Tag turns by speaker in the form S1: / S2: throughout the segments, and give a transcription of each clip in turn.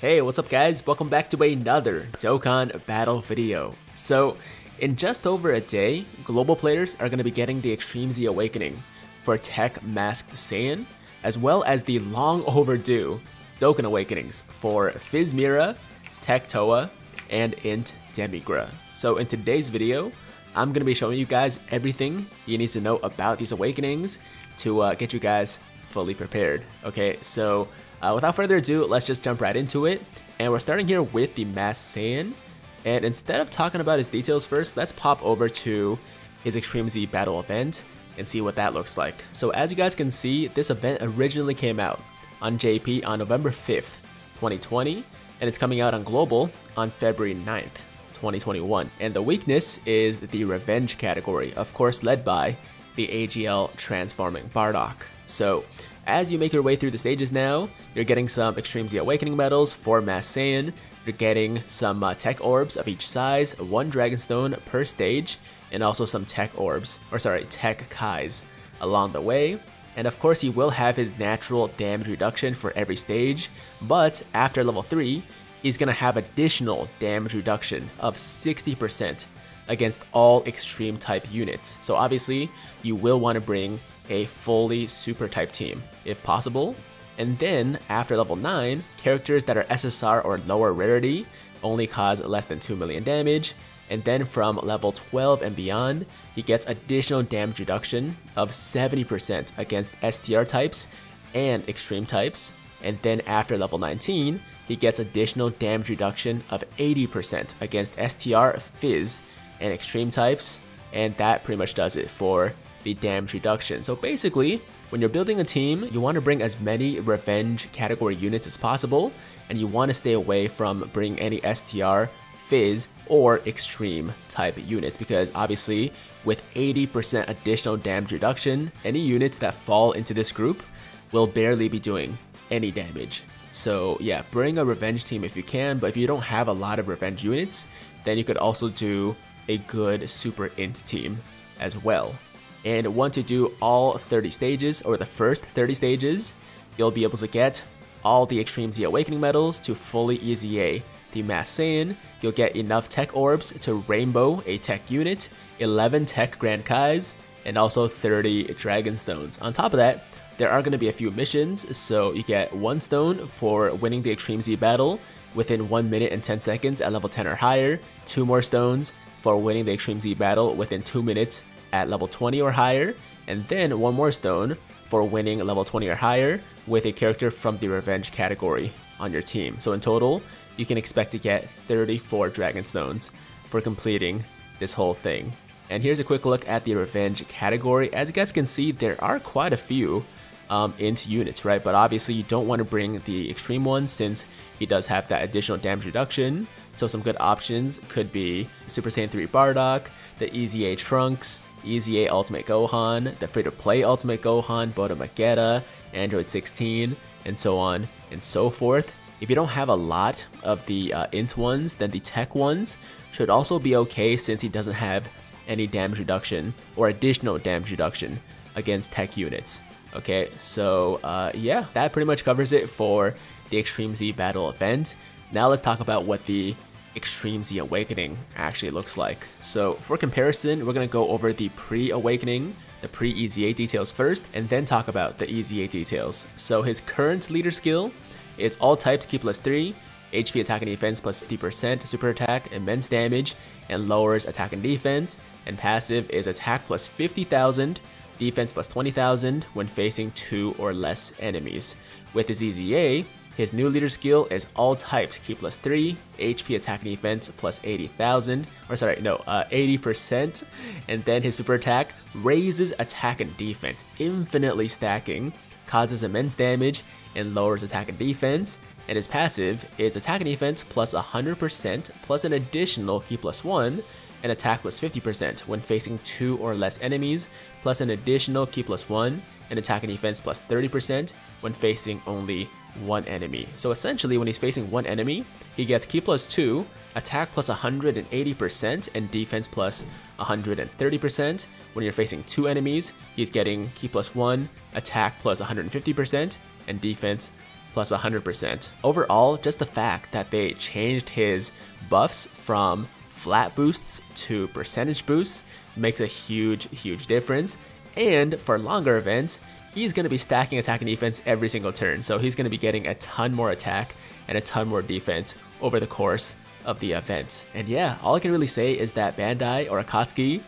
S1: Hey, what's up guys? Welcome back to another Dokkan Battle video. So, in just over a day, global players are going to be getting the Extreme Z Awakening for Tech Masked Saiyan, as well as the long overdue Dokkan Awakenings for Fizz Mira, Tech Towa, and Int Demigra. So in today's video, I'm going to be showing you guys everything you need to know about these awakenings to uh, get you guys fully prepared. Okay, so uh, without further ado, let's just jump right into it. And we're starting here with the Masked Saiyan. And instead of talking about his details first, let's pop over to his Extreme Z battle event and see what that looks like. So as you guys can see, this event originally came out on JP on November 5th, 2020, and it's coming out on Global on February 9th, 2021. And the weakness is the Revenge category, of course led by the AGL Transforming Bardock. So as you make your way through the stages now, you're getting some Extreme Z Awakening medals for Masked Saiyan, you're getting some uh, tech orbs of each size, one Dragonstone per stage, and also some tech orbs, or sorry, tech Kais along the way. And of course he will have his natural damage reduction for every stage, but after level 3, he's gonna have additional damage reduction of 60% against all extreme type units. So obviously, you will want to bring a fully super type team, if possible. And then, after level 9, characters that are SSR or lower rarity only cause less than 2 million damage, and then from level 12 and beyond, he gets additional damage reduction of 70% against STR types and extreme types, and then after level 19, he gets additional damage reduction of 80% against STR, Fizz, and extreme types, and that pretty much does it for the damage reduction. So basically, when you're building a team, you want to bring as many revenge category units as possible, and you want to stay away from bringing any STR, Fizz, or Extreme type units because obviously with 80% additional damage reduction, any units that fall into this group will barely be doing any damage. So yeah, bring a revenge team if you can, but if you don't have a lot of revenge units, then you could also do a good super int team as well. And once you do all 30 stages, or the first 30 stages, you'll be able to get all the Extreme Z Awakening medals to fully EZA the Masked Saiyan, you'll get enough tech orbs to rainbow a tech unit, 11 tech Grand Kais, and also 30 Dragon Stones. On top of that, there are going to be a few missions, so you get one stone for winning the Extreme Z battle within 1 minute and 10 seconds at level 10 or higher, two more stones for winning the Extreme Z battle within 2 minutes at level 20 or higher, and then one more stone for winning level 20 or higher with a character from the Revenge category on your team. So in total, you can expect to get 34 Dragon Stones for completing this whole thing. And here's a quick look at the Revenge category. As you guys can see, there are quite a few um, into units, right? But obviously you don't want to bring the extreme one since he does have that additional damage reduction. So some good options could be Super Saiyan 3 Bardock, the Easy EZA Trunks, EZA Ultimate Gohan, the free-to-play Ultimate Gohan, Boda Android 16, and so on and so forth. If you don't have a lot of the uh, int ones, then the tech ones should also be okay since he doesn't have any damage reduction or additional damage reduction against tech units. Okay, so uh, yeah, that pretty much covers it for the Extreme Z battle event. Now let's talk about what the Extreme Z Awakening actually looks like. So for comparison, we're going to go over the pre-awakening, the pre-EZA details first, and then talk about the EZA details. So his current leader skill is all types Ki plus 3, HP attack and defense plus 50%, super attack, immense damage, and lowers attack and defense, and passive is attack plus 50,000, defense plus 20,000 when facing two or less enemies. With his EZA, his new leader skill is all types. Ki plus 3, HP attack and defense plus 80,000, or sorry, no, uh, 80%, and then his super attack raises attack and defense, infinitely stacking, causes immense damage, and lowers attack and defense, and his passive is attack and defense plus 100% plus an additional Ki plus 1, and attack plus 50% when facing two or less enemies, plus an additional Ki plus 1, and attack and defense plus 30% when facing only one enemy. So essentially, when he's facing one enemy, he gets Ki plus 2, attack plus 180%, and defense plus 130%. When you're facing two enemies, he's getting Ki plus 1, attack plus 150%, and defense plus 100%. Overall, just the fact that they changed his buffs from flat boosts to percentage boosts makes a huge, huge difference. And for longer events, he's going to be stacking attack and defense every single turn. So he's going to be getting a ton more attack and a ton more defense over the course of the event. And yeah, all I can really say is that Bandai or Akatsuki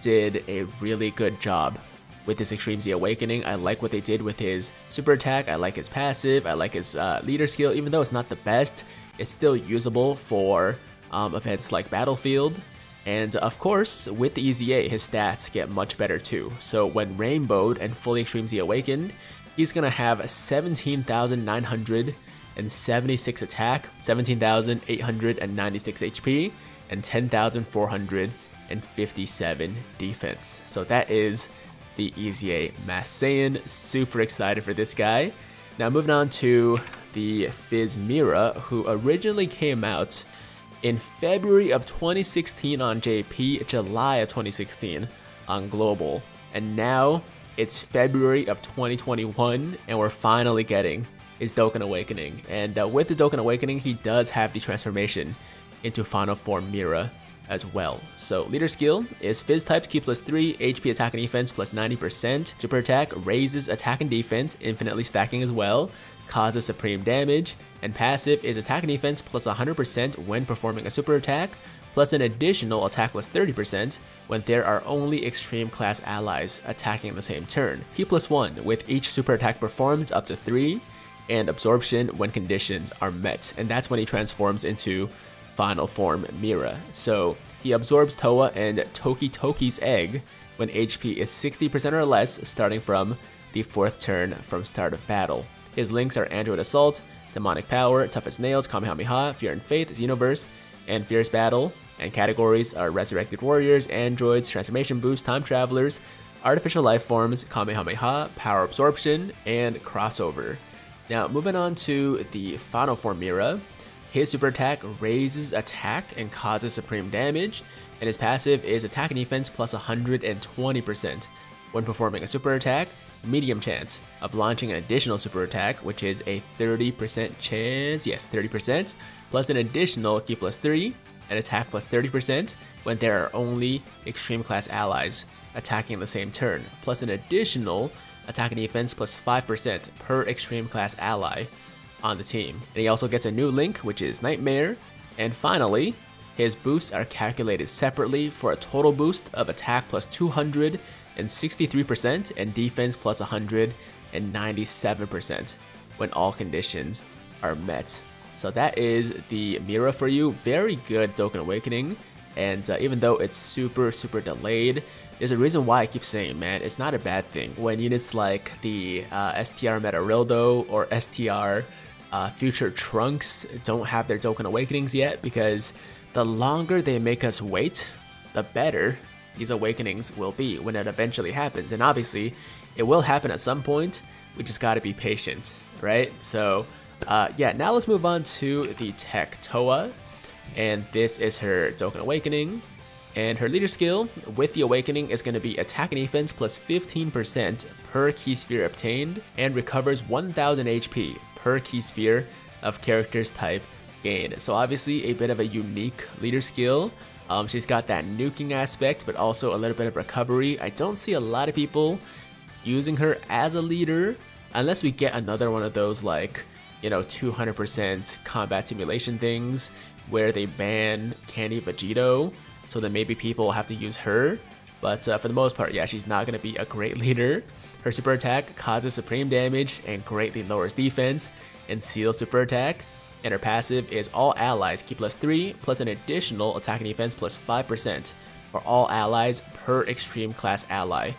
S1: did a really good job with this Extreme Z Awakening. I like what they did with his super attack, I like his passive, I like his uh, leader skill, even though it's not the best, it's still usable for um, events like Battlefield. And of course, with the EZA, his stats get much better too. So when Rainbowed and fully Extreme Z Awakened, he's gonna have 17,976 attack, 17,896 HP, and 10,457 defense. So that is the EZA Masked Saiyan. Super excited for this guy. Now moving on to the Fizz Mira, who originally came out in February of 2016 on JP, July of 2016 on Global, and now it's February of 2021, and we're finally getting his Dokkan Awakening. And uh, with the Dokkan Awakening, he does have the transformation into Final Form Mira as well. So leader skill is Fizz types Ki plus 3, HP attack and defense plus 90%, super attack raises attack and defense, infinitely stacking as well, causes supreme damage, and passive is attack and defense plus 100% when performing a super attack, plus an additional attack plus 30% when there are only extreme class allies attacking the same turn. Ki plus 1 with each super attack performed up to 3, and absorption when conditions are met, and that's when he transforms into final form Mira. So he absorbs Towa and Toki Toki's egg when HP is 60% or less starting from the 4th turn from start of battle. His links are Android Assault, Demonic Power, Tough as Nails, Kamehameha, Fear and Faith, Xenoverse, and Fierce Battle, and categories are Resurrected Warriors, Androids, Transformation Boost, Time Travelers, Artificial Life Forms, Kamehameha, Power Absorption, and Crossover. Now, moving on to the Final Form Mira, his super attack raises attack and causes supreme damage, and his passive is attack and defense plus 120%. When performing a super attack, medium chance of launching an additional super attack, which is a 30% chance, yes, 30%, plus an additional Ki plus 3, and attack plus 30% when there are only extreme class allies attacking the same turn, plus an additional attack and defense plus 5% per extreme class ally on the team. And he also gets a new link, which is Nightmare. And finally, his boosts are calculated separately for a total boost of attack plus 263% and defense plus 197% when all conditions are met. So that is the Mira for you. Very good Dokkan Awakening. And uh, even though it's super, super delayed, there's a reason why I keep saying, man, it's not a bad thing. When units like the uh, STR Meta-Rildo or STR uh, future Trunks don't have their Dokkan Awakenings yet because the longer they make us wait, the better these awakenings will be when it eventually happens. And obviously, it will happen at some point. We just gotta be patient, right? So, uh, yeah, now let's move on to the Tech Towa. And this is her Dokkan Awakening. And her leader skill with the Awakening is going to be attack and defense plus 15% per Ki sphere obtained and recovers 1000 HP per Ki sphere of character's type gained. So obviously a bit of a unique leader skill. Um, she's got that nuking aspect, but also a little bit of recovery. I don't see a lot of people using her as a leader, unless we get another one of those like, you know, 200% combat simulation things where they ban Candy Vegito, so then maybe people have to use her. But uh, for the most part, yeah, she's not going to be a great leader. Her super attack causes supreme damage and greatly lowers defense, and seals super attack. And her passive is all allies Ki plus 3 plus an additional attack and defense plus 5% for all allies per extreme class ally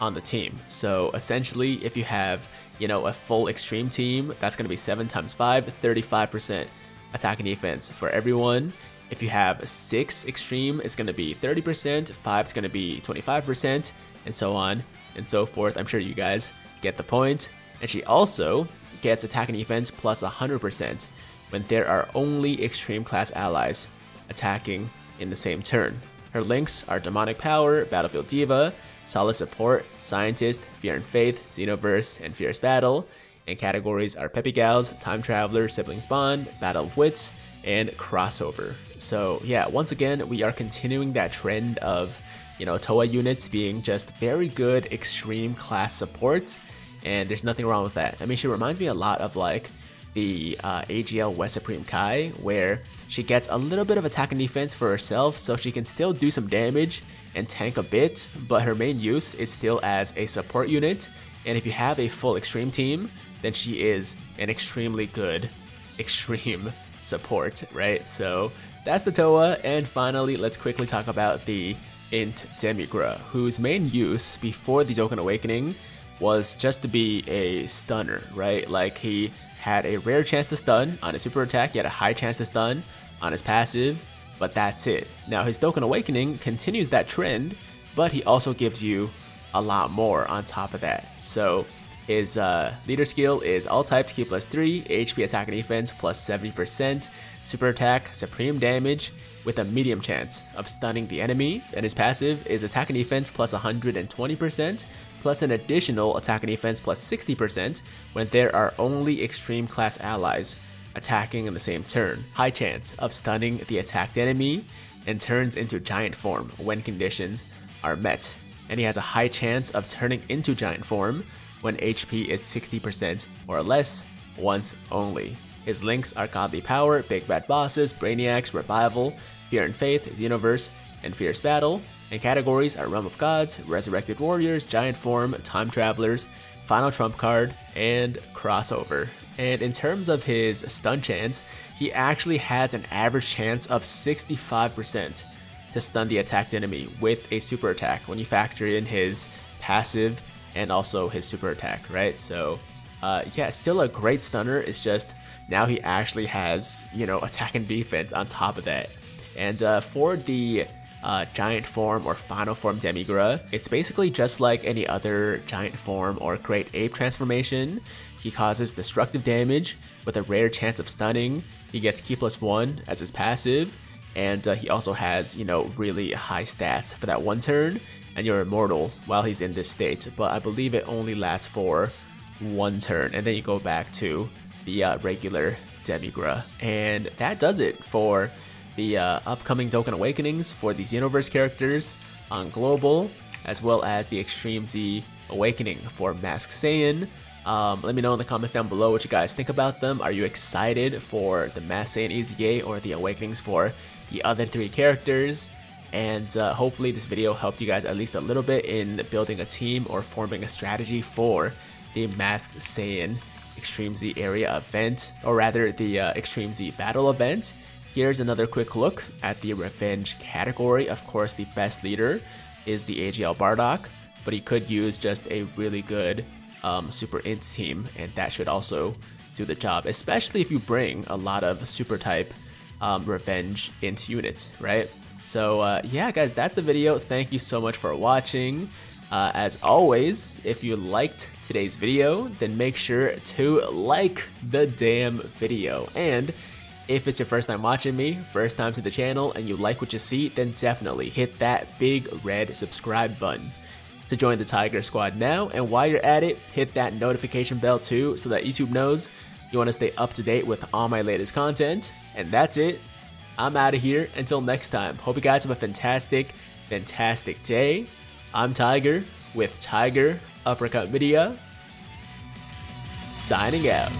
S1: on the team. So essentially, if you have, you know, a full extreme team, that's going to be 7 times 5, 35% attack and defense for everyone. If you have 6 extreme, it's going to be 30%, 5 is going to be 25%, and so on and so forth. I'm sure you guys get the point. And she also gets attack and defense plus 100% when there are only extreme class allies attacking in the same turn. Her links are Demonic Power, Battlefield Diva, Solid Support, Scientist, Fear and Faith, Xenoverse, and Fierce Battle. and categories are Peppy Gals, Time Traveler, Siblings Bond, Battle of Wits, and Crossover. So yeah, once again, we are continuing that trend of, you know, Towa units being just very good extreme class supports, and there's nothing wrong with that. I mean, she reminds me a lot of like the uh, AGL West Supreme Kai, where she gets a little bit of attack and defense for herself, so she can still do some damage and tank a bit, but her main use is still as a support unit, and if you have a full extreme team, then she is an extremely good extreme support, right? So that's the Towa, and finally, let's quickly talk about the Int Demigra, whose main use before the Dokkan Awakening was just to be a stunner, right? Like he had a rare chance to stun on his super attack, he had a high chance to stun on his passive, but that's it. Now his Dokkan Awakening continues that trend, but he also gives you a lot more on top of that. So his uh, leader skill is all types Ki plus 3, HP attack and defense plus 70%, super attack, supreme damage with a medium chance of stunning the enemy, and his passive is attack and defense plus 120%, plus an additional attack and defense plus 60% when there are only extreme class allies attacking in the same turn. High chance of stunning the attacked enemy and turns into giant form when conditions are met. And he has a high chance of turning into giant form when HP is 60% or less once only. His links are Godly Power, Big Bad Bosses, Brainiacs, Revival, Fear and Faith, Xenoverse, and Fierce Battle, and categories are Realm of Gods, Resurrected Warriors, Giant Form, Time Travelers, Final Trump Card, and Crossover. And in terms of his stun chance, he actually has an average chance of 65% to stun the attacked enemy with a super attack when you factor in his passive and also his super attack, right? So uh, yeah, still a great stunner. It's just now he actually has, you know, attack and defense on top of that. And uh, for the uh, giant form or final form Demigra, it's basically just like any other giant form or great ape transformation. He causes destructive damage with a rare chance of stunning. He gets Ki plus 1 as his passive, and uh, he also has, you know, really high stats for that one turn, and you're immortal while he's in this state, but I believe it only lasts for one turn, and then you go back to the uh, regular Demigra. And that does it for the uh, upcoming Dokkan Awakenings for the Xenoverse characters on Global, as well as the Extreme Z Awakening for Mask Saiyan. Um, let me know in the comments down below what you guys think about them. Are you excited for the Mask Saiyan EZA or the Awakenings for the other three characters? And uh, hopefully this video helped you guys at least a little bit in building a team or forming a strategy for the Masked Saiyan Extreme Z area event, or rather the uh, Extreme Z battle event. Here's another quick look at the Revenge category. Of course, the best leader is the AGL Bardock, but he could use just a really good um, Super Ints team, and that should also do the job, especially if you bring a lot of Super type um, Revenge Int units, right? So uh, yeah, guys, that's the video. Thank you so much for watching. Uh, as always, if you liked today's video, then make sure to like the damn video. And if it's your first time watching me, first time to the channel, and you like what you see, then definitely hit that big red subscribe button to join the Tiger Squad now. And while you're at it, hit that notification bell too so that YouTube knows you want to stay up to date with all my latest content. And that's it. I'm out of here. Until next time, hope you guys have a fantastic, fantastic day. I'm Tiger with Tiger Uppercut Media, signing out.